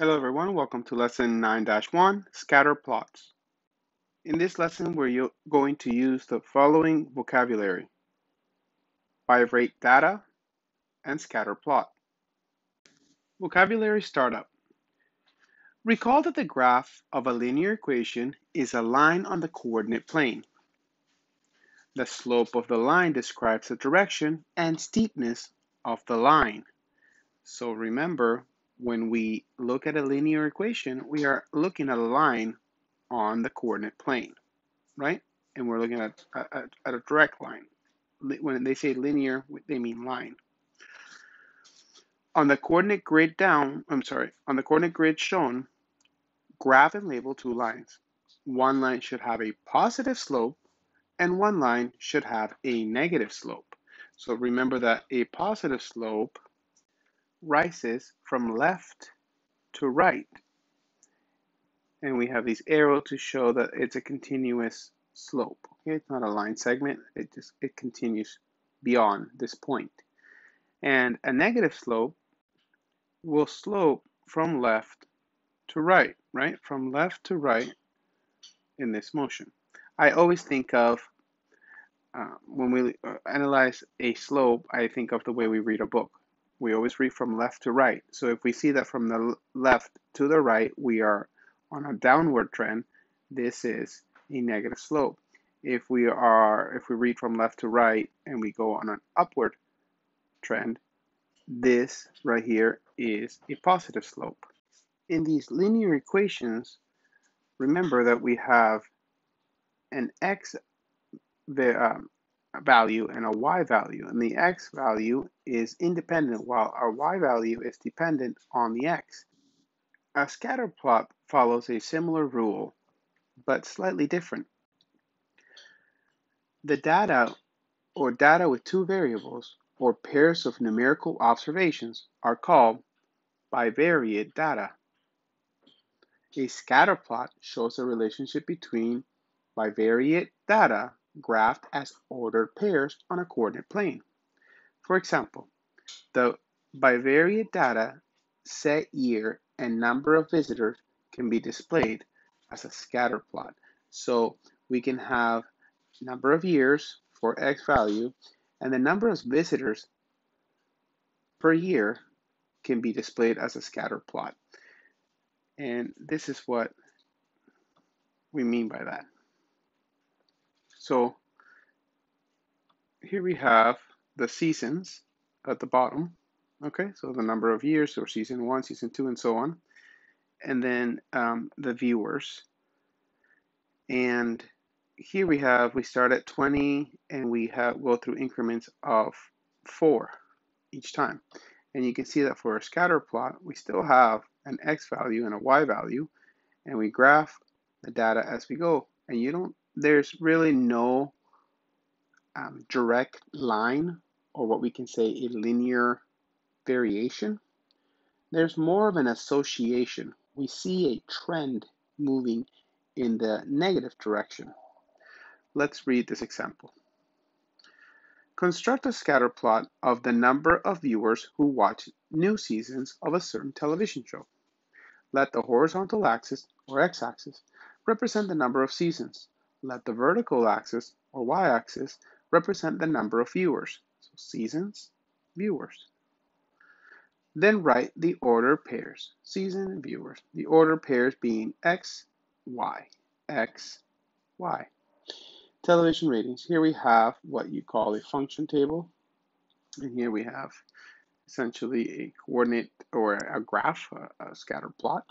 Hello everyone, welcome to lesson 9-1, scatter plots. In this lesson, we're going to use the following vocabulary. Bivariate data and scatter plot. Vocabulary startup. Recall that the graph of a linear equation is a line on the coordinate plane. The slope of the line describes the direction and steepness of the line. So remember, when we look at a linear equation, we are looking at a line on the coordinate plane, right? And we're looking at, at, at a direct line. When they say linear, they mean line. On the coordinate grid down, I'm sorry, on the coordinate grid shown, graph and label two lines. One line should have a positive slope and one line should have a negative slope. So remember that a positive slope rises from left to right. And we have these arrows to show that it's a continuous slope. Okay, it's not a line segment, it just it continues beyond this point. And a negative slope will slope from left to right, right? From left to right in this motion. I always think of uh, when we analyze a slope, I think of the way we read a book we always read from left to right. So if we see that from the left to the right, we are on a downward trend, this is a negative slope. If we are, if we read from left to right and we go on an upward trend, this right here is a positive slope. In these linear equations, remember that we have an x the, um, value and a y value, and the x value is independent while our y value is dependent on the x. A scatter plot follows a similar rule, but slightly different. The data or data with two variables or pairs of numerical observations are called bivariate data. A scatter plot shows a relationship between bivariate data graphed as ordered pairs on a coordinate plane. For example, the bivariate data set year and number of visitors can be displayed as a scatter plot. So we can have number of years for x value and the number of visitors per year can be displayed as a scatter plot. And this is what we mean by that. So here we have the seasons at the bottom. Okay, so the number of years, or season one, season two, and so on. And then um, the viewers. And here we have, we start at 20 and we have go through increments of four each time. And you can see that for a scatter plot, we still have an x value and a y value, and we graph the data as we go. And you don't there's really no um, direct line or what we can say a linear variation. There's more of an association. We see a trend moving in the negative direction. Let's read this example. Construct a scatter plot of the number of viewers who watch new seasons of a certain television show. Let the horizontal axis, or x-axis, represent the number of seasons. Let the vertical axis, or y-axis, represent the number of viewers. So seasons, viewers. Then write the order pairs, season viewers. The order pairs being X, Y, X, Y. Television ratings. Here we have what you call a function table. And here we have essentially a coordinate or a graph, a, a scatter plot.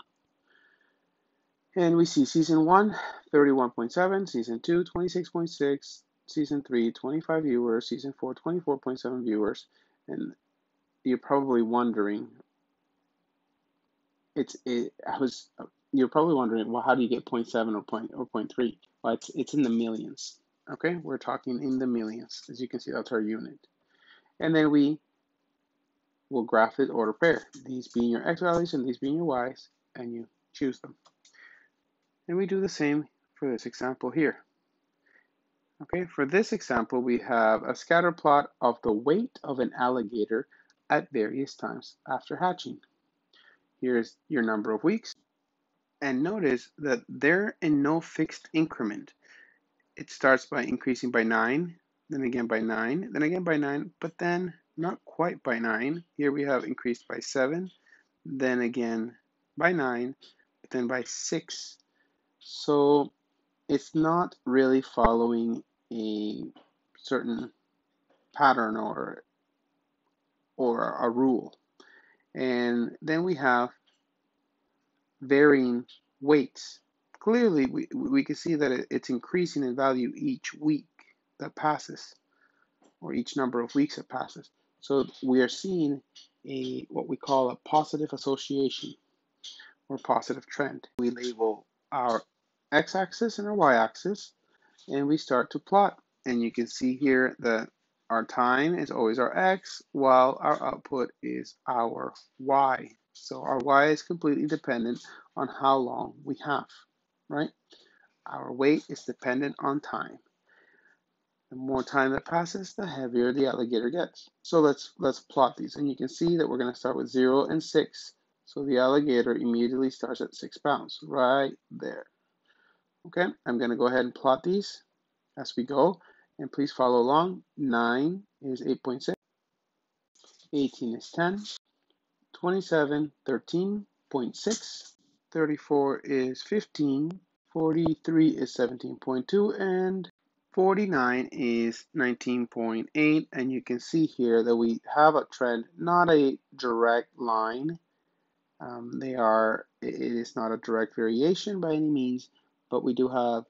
And we see season 1, 31.7, season 2, 26.6, season 3, 25 viewers, season 4, 24.7 viewers. And you're probably wondering, it's it, I was you're probably wondering, well, how do you get 0.7 or point or 0.3? Well, it's it's in the millions. Okay, we're talking in the millions. As you can see, that's our unit. And then we will graph it order pair. These being your x values and these being your y's, and you choose them. And we do the same for this example here. Okay, for this example, we have a scatter plot of the weight of an alligator at various times after hatching. Here's your number of weeks. And notice that they're in no fixed increment. It starts by increasing by 9, then again by 9, then again by 9, but then not quite by 9. Here we have increased by 7, then again by 9, then by 6. So it's not really following a certain pattern or or a rule. And then we have varying weights. Clearly, we, we can see that it's increasing in value each week that passes, or each number of weeks that passes. So we are seeing a what we call a positive association or positive trend. We label our x-axis and our y-axis, and we start to plot. And you can see here that our time is always our x, while our output is our y. So our y is completely dependent on how long we have, right? Our weight is dependent on time. The more time that passes, the heavier the alligator gets. So let's let's plot these, and you can see that we're going to start with zero and six. So the alligator immediately starts at six pounds, right there. Okay, I'm going to go ahead and plot these as we go, and please follow along. Nine is 8.6, 18 is 10, 27, 13.6, 34 is 15, 43 is 17.2, and 49 is 19.8 and you can see here that we have a trend not a direct line um, they are it is not a direct variation by any means but we do have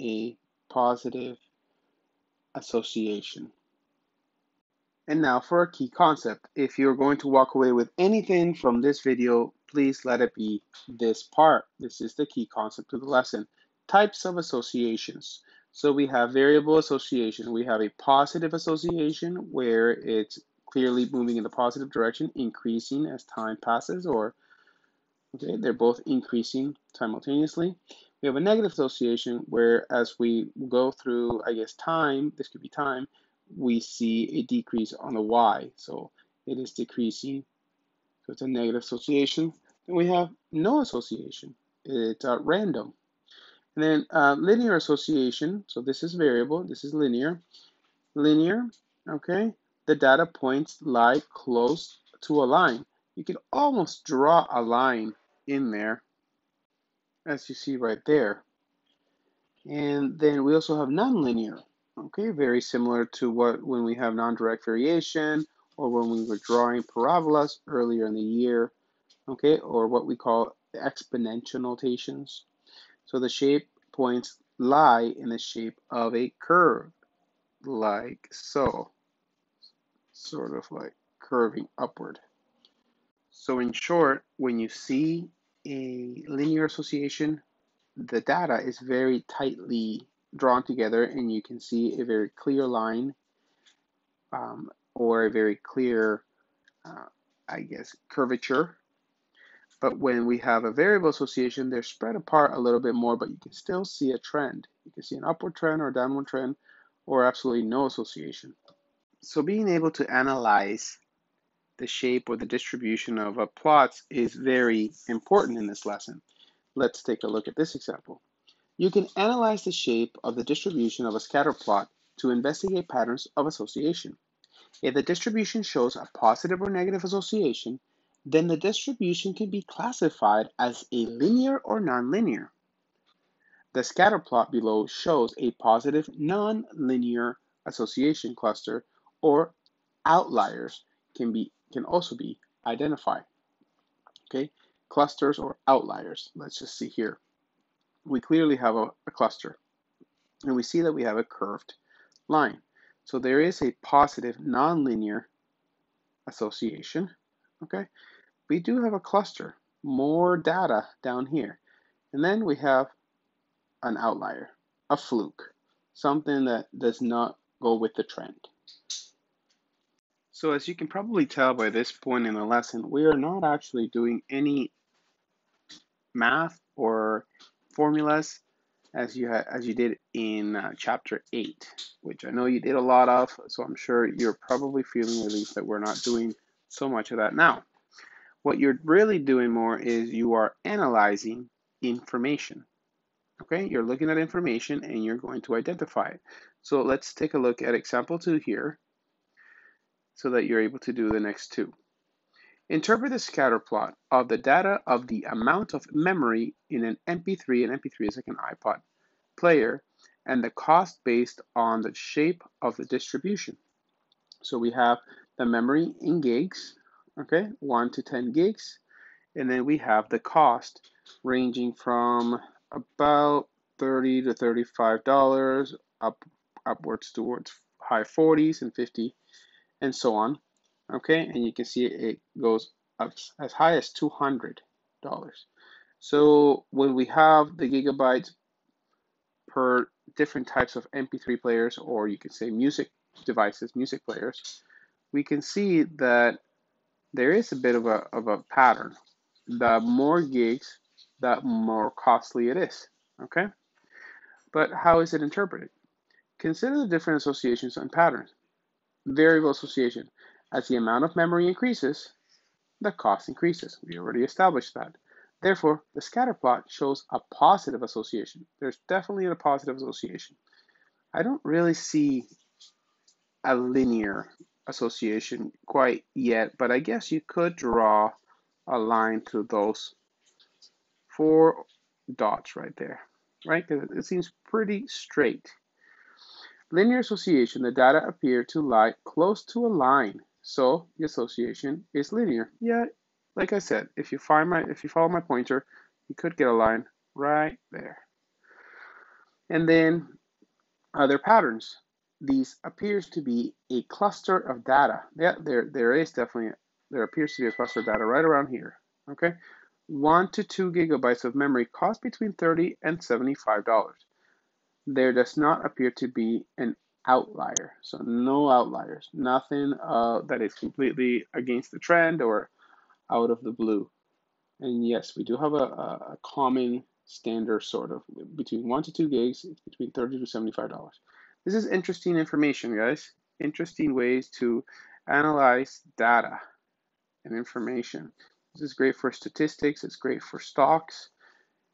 a positive association. And now for a key concept. If you're going to walk away with anything from this video please let it be this part. This is the key concept of the lesson. Types of associations. So we have variable association. We have a positive association where it's clearly moving in the positive direction, increasing as time passes, or okay, they're both increasing simultaneously. We have a negative association where as we go through, I guess, time, this could be time, we see a decrease on the y. So it is decreasing. So it's a negative association. Then we have no association. It's at random. And then uh, linear association, so this is variable, this is linear. Linear, okay, the data points lie close to a line. You can almost draw a line in there, as you see right there. And then we also have nonlinear, okay, very similar to what when we have non-direct variation or when we were drawing parabolas earlier in the year, okay, or what we call exponential notations. So the shape points lie in the shape of a curve, like so, sort of like curving upward. So in short, when you see a linear association, the data is very tightly drawn together and you can see a very clear line um, or a very clear, uh, I guess, curvature but when we have a variable association, they're spread apart a little bit more, but you can still see a trend. You can see an upward trend or a downward trend or absolutely no association. So being able to analyze the shape or the distribution of a plot is very important in this lesson. Let's take a look at this example. You can analyze the shape of the distribution of a scatter plot to investigate patterns of association. If the distribution shows a positive or negative association, then the distribution can be classified as a linear or nonlinear. The scatter plot below shows a positive nonlinear association cluster or outliers can be can also be identified. Okay, clusters or outliers. Let's just see here. We clearly have a, a cluster and we see that we have a curved line. So there is a positive nonlinear association. Okay, we do have a cluster, more data down here. And then we have an outlier, a fluke, something that does not go with the trend. So as you can probably tell by this point in the lesson, we are not actually doing any math or formulas as you as you did in uh, chapter 8, which I know you did a lot of, so I'm sure you're probably feeling relief that we're not doing so much of that now. What you're really doing more is you are analyzing information. Okay, you're looking at information and you're going to identify it. So let's take a look at example two here so that you're able to do the next two. Interpret the scatter plot of the data of the amount of memory in an MP3, and MP3 is like an iPod player, and the cost based on the shape of the distribution. So we have the memory in gigs, okay, 1 to 10 gigs, and then we have the cost ranging from about 30 to 35 dollars up upwards towards high 40s and 50 and so on okay? And you can see it goes up as high as 200 dollars. So when we have the gigabytes per different types of mp3 players or you can say music devices music players we can see that there is a bit of a, of a pattern. The more gigs the more costly it is okay? But how is it interpreted? Consider the different associations and patterns variable association as the amount of memory increases, the cost increases. We already established that. Therefore, the scatter plot shows a positive association. There's definitely a positive association. I don't really see a linear association quite yet, but I guess you could draw a line through those four dots right there, right? Because it seems pretty straight. Linear association, the data appear to lie close to a line so the association is linear. Yeah, like I said, if you find my if you follow my pointer, you could get a line right there. And then other patterns. These appears to be a cluster of data. Yeah, there there is definitely there appears to be a cluster of data right around here. Okay. One to two gigabytes of memory cost between 30 and $75. There does not appear to be an outlier. So no outliers, nothing uh, that is completely against the trend or out of the blue. And yes, we do have a, a common standard sort of between one to two gigs, between 30 to $75. This is interesting information, guys. Interesting ways to analyze data and information. This is great for statistics. It's great for stocks.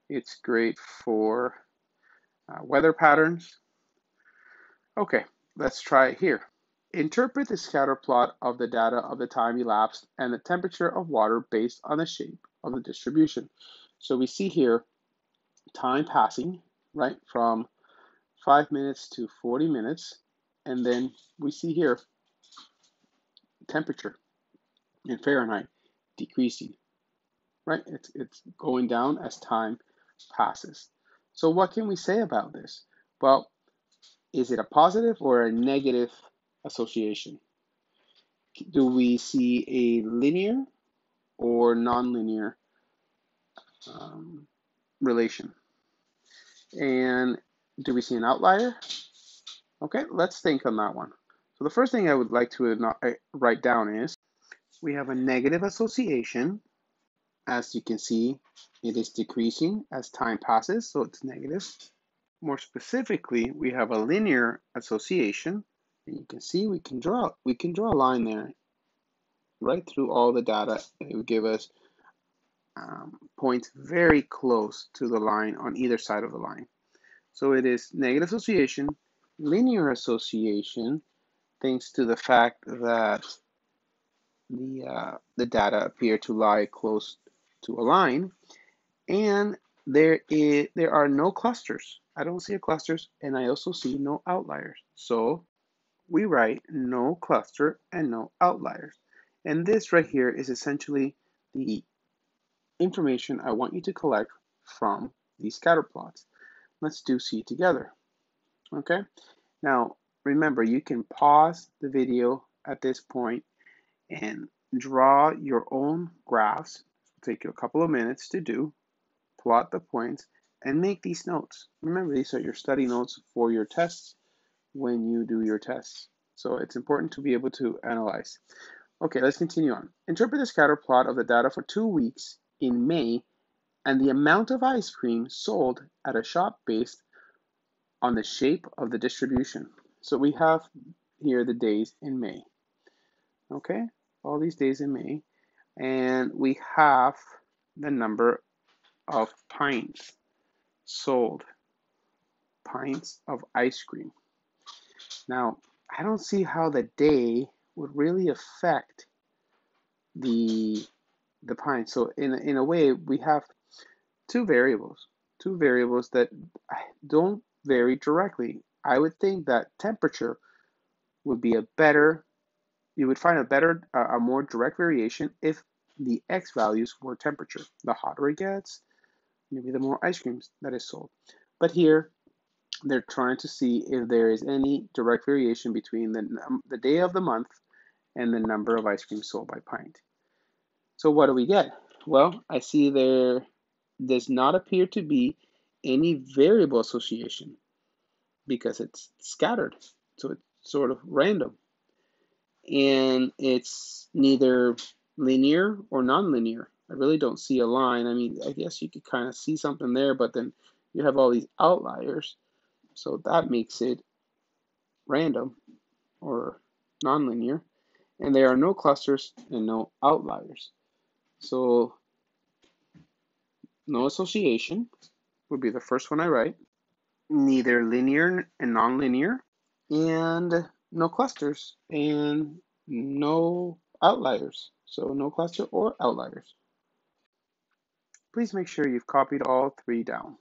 It's great for uh, weather patterns. Okay, let's try it here. Interpret the scatter plot of the data of the time elapsed and the temperature of water based on the shape of the distribution. So we see here time passing, right, from 5 minutes to 40 minutes. And then we see here temperature in Fahrenheit decreasing, right? It's, it's going down as time passes. So what can we say about this? Well, is it a positive or a negative association? Do we see a linear or nonlinear um, relation? And do we see an outlier? Okay, let's think on that one. So the first thing I would like to uh, write down is we have a negative association. As you can see, it is decreasing as time passes, so it's negative. More specifically, we have a linear association, and you can see we can draw we can draw a line there right through all the data. It would give us um, points very close to the line on either side of the line. So it is negative association, linear association, thanks to the fact that the uh, the data appear to lie close to a line, and there is there are no clusters. I don't see a clusters and I also see no outliers. So we write no cluster and no outliers. And this right here is essentially the information I want you to collect from these scatter plots. Let's do C together. Okay, now remember you can pause the video at this point and draw your own graphs. Take you a couple of minutes to do plot the points, and make these notes. Remember, these are your study notes for your tests when you do your tests. So it's important to be able to analyze. Okay, let's continue on. Interpret the scatter plot of the data for two weeks in May and the amount of ice cream sold at a shop based on the shape of the distribution. So we have here the days in May. Okay, all these days in May. And we have the number of pints sold, pints of ice cream. Now, I don't see how the day would really affect the the pints. So in in a way, we have two variables, two variables that don't vary directly. I would think that temperature would be a better, you would find a better, a more direct variation if the x values were temperature. The hotter it gets, maybe the more ice creams that is sold. But here, they're trying to see if there is any direct variation between the, the day of the month and the number of ice creams sold by pint. So what do we get? Well, I see there does not appear to be any variable association because it's scattered. So it's sort of random. And it's neither linear or nonlinear. I really don't see a line. I mean, I guess you could kind of see something there, but then you have all these outliers. So that makes it random or nonlinear. And there are no clusters and no outliers. So no association would be the first one I write. Neither linear and nonlinear. And no clusters and no outliers. So no cluster or outliers. Please make sure you've copied all three down.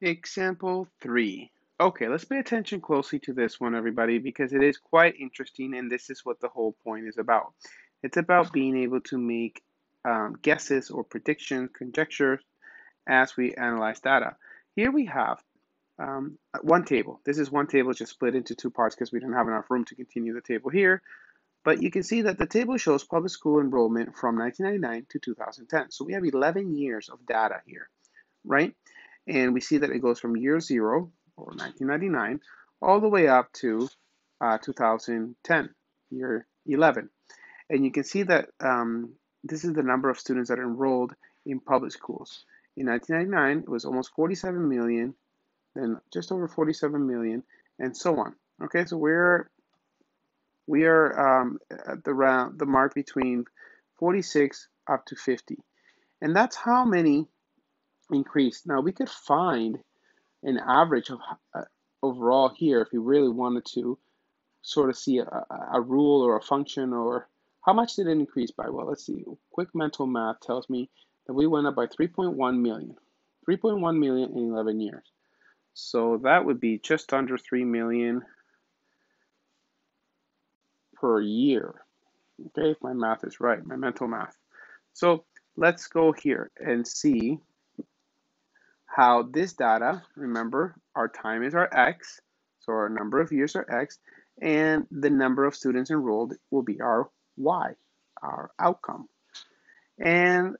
Example three. Okay, let's pay attention closely to this one, everybody, because it is quite interesting and this is what the whole point is about. It's about being able to make um, guesses or predictions, conjectures as we analyze data. Here we have um, one table. This is one table just split into two parts because we didn't have enough room to continue the table here. But you can see that the table shows public school enrollment from 1999 to 2010. So we have 11 years of data here, right? And we see that it goes from year zero, or 1999, all the way up to uh, 2010, year 11. And you can see that um, this is the number of students that are enrolled in public schools. In 1999, it was almost 47 million, then just over 47 million, and so on. Okay, so we're we are um, at the round the mark between 46 up to 50, and that's how many increased. Now we could find an average of uh, overall here if we really wanted to sort of see a, a rule or a function or how much did it increase by? Well, let's see. Quick mental math tells me that we went up by 3.1 million. 3.1 million in 11 years. So that would be just under 3 million per year. Okay, if my math is right, my mental math. So let's go here and see how this data, remember, our time is our x, so our number of years are x, and the number of students enrolled will be our y, our outcome. And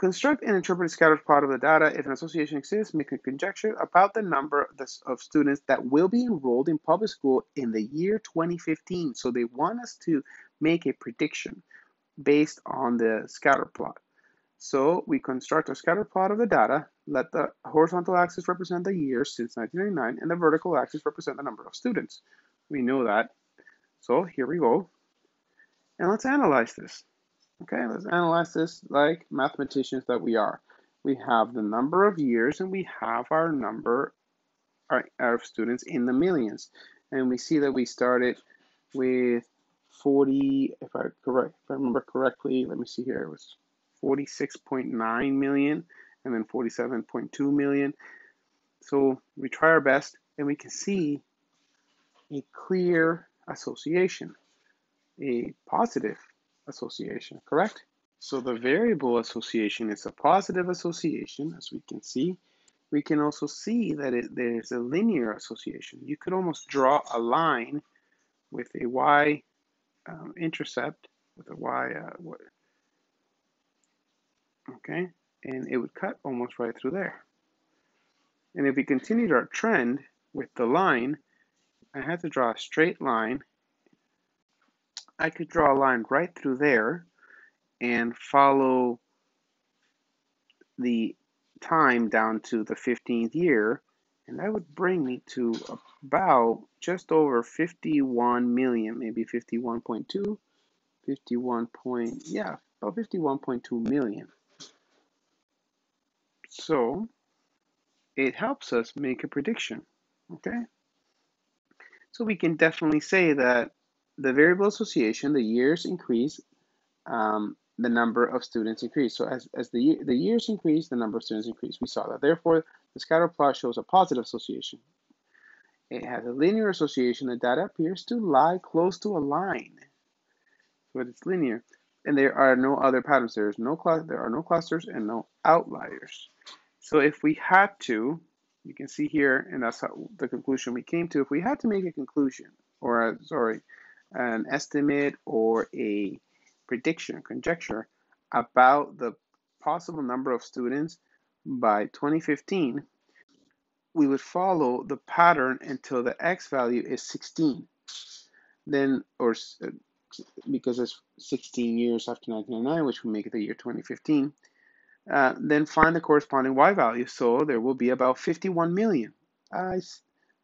construct and interpret a scattered plot of the data. If an association exists, make a conjecture about the number of students that will be enrolled in public school in the year 2015. So they want us to make a prediction based on the scatter plot. So we construct a scatter plot of the data, let the horizontal axis represent the years since 1999, and the vertical axis represent the number of students. We know that. So here we go. And let's analyze this. Okay, let's analyze this like mathematicians that we are. We have the number of years and we have our number our, of students in the millions. And we see that we started with 40, if I correct, if I remember correctly, let me see here, it was 46.9 million and then 47.2 million. So we try our best and we can see a clear association a positive association, correct? So the variable association is a positive association, as we can see. We can also see that it, there's a linear association. You could almost draw a line with a y um, intercept, with a y, uh, okay, and it would cut almost right through there. And if we continued our trend with the line, I had to draw a straight line I could draw a line right through there and follow the time down to the 15th year, and that would bring me to about just over 51 million, maybe 51.2 51 point, yeah, about 51.2 million. So it helps us make a prediction, okay? So we can definitely say that the variable association, the years increase, um, the number of students increase. So as, as the, the years increase, the number of students increase. We saw that. Therefore, the scatter plot shows a positive association. It has a linear association. The data appears to lie close to a line. But it's linear. And there are no other patterns. There's no there are no clusters and no outliers. So if we had to, you can see here, and that's how, the conclusion we came to. If we had to make a conclusion, or a, sorry, an estimate or a prediction, conjecture about the possible number of students by 2015, we would follow the pattern until the x value is 16. Then, or because it's 16 years after 1999, which would make it the year 2015, uh, then find the corresponding y value. So there will be about 51 million. Uh,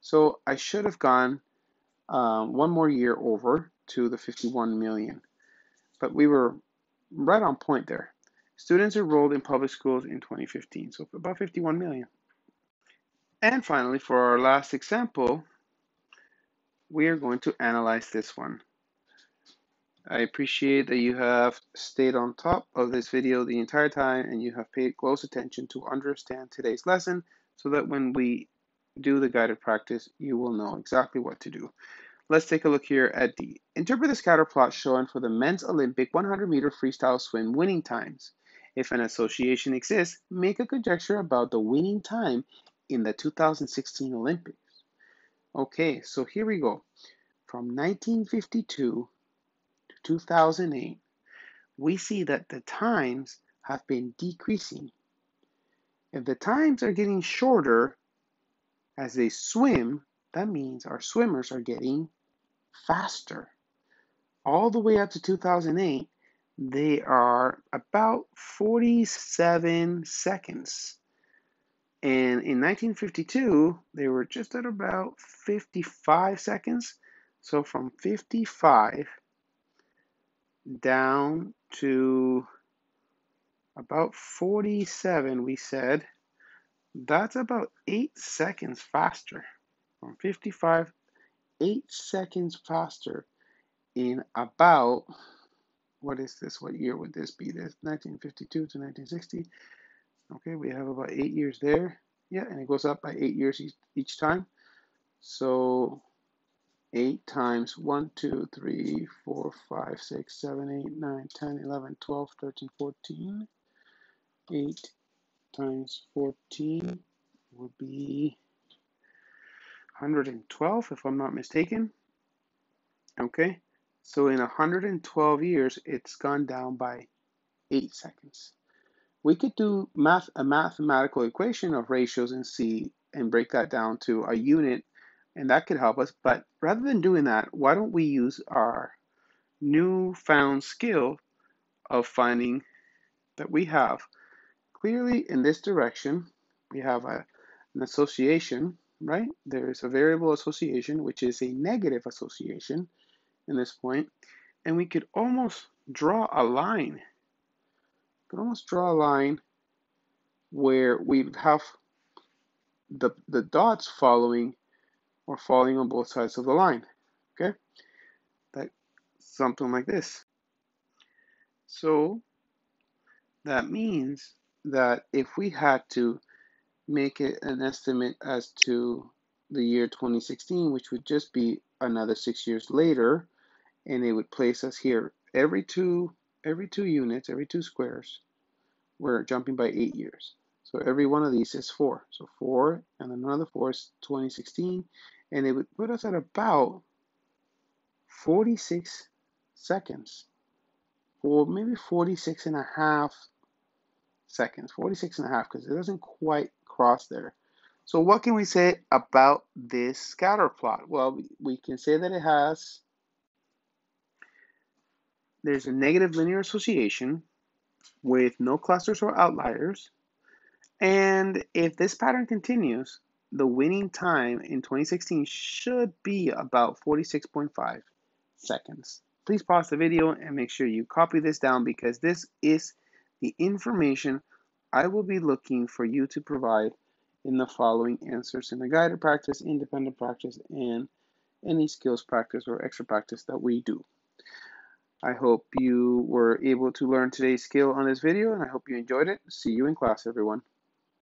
so I should have gone um, one more year over to the 51 million. But we were right on point there. Students enrolled in public schools in 2015, so about 51 million. And finally, for our last example, we are going to analyze this one. I appreciate that you have stayed on top of this video the entire time and you have paid close attention to understand today's lesson so that when we do the guided practice, you will know exactly what to do. Let's take a look here at D. Interpret the scatter plot shown for the men's Olympic 100 meter freestyle swim winning times. If an association exists, make a conjecture about the winning time in the 2016 Olympics. Okay, so here we go. From 1952 to 2008, we see that the times have been decreasing. If the times are getting shorter as they swim, that means our swimmers are getting faster. All the way up to 2008, they are about 47 seconds. And in 1952, they were just at about 55 seconds. So from 55 down to about 47, we said, that's about 8 seconds faster. From 55, 8 seconds faster in about, what is this? What year would this be? This 1952 to 1960. Okay, we have about 8 years there. Yeah, and it goes up by 8 years each, each time. So 8 times 1, 2, 3, 4, 5, 6, 7, 8, 9, 10, 11, 12, 13, 14. 8 times 14 would be 112 if I'm not mistaken. Okay, so in 112 years, it's gone down by 8 seconds. We could do math, a mathematical equation of ratios and see and break that down to a unit and that could help us. But rather than doing that, why don't we use our newfound skill of finding that we have clearly in this direction, we have a, an association, right? There is a variable association, which is a negative association in this point, and we could almost draw a line. Could almost draw a line where we have the, the dots following or falling on both sides of the line. Okay? That something like this. So that means that if we had to make it an estimate as to the year 2016, which would just be another six years later, and it would place us here every two every two units, every two squares, we're jumping by eight years. So every one of these is four. So four and another four is 2016 and it would put us at about 46 seconds or maybe 46 and a half seconds 46 and a half because it doesn't quite cross there. So what can we say about this scatter plot? Well we can say that it has there's a negative linear association with no clusters or outliers. And if this pattern continues the winning time in 2016 should be about 46.5 seconds. please pause the video and make sure you copy this down because this is the information I will be looking for you to provide in the following answers in the guided practice, independent practice, and any skills practice or extra practice that we do. I hope you were able to learn today's skill on this video and I hope you enjoyed it. See you in class, everyone.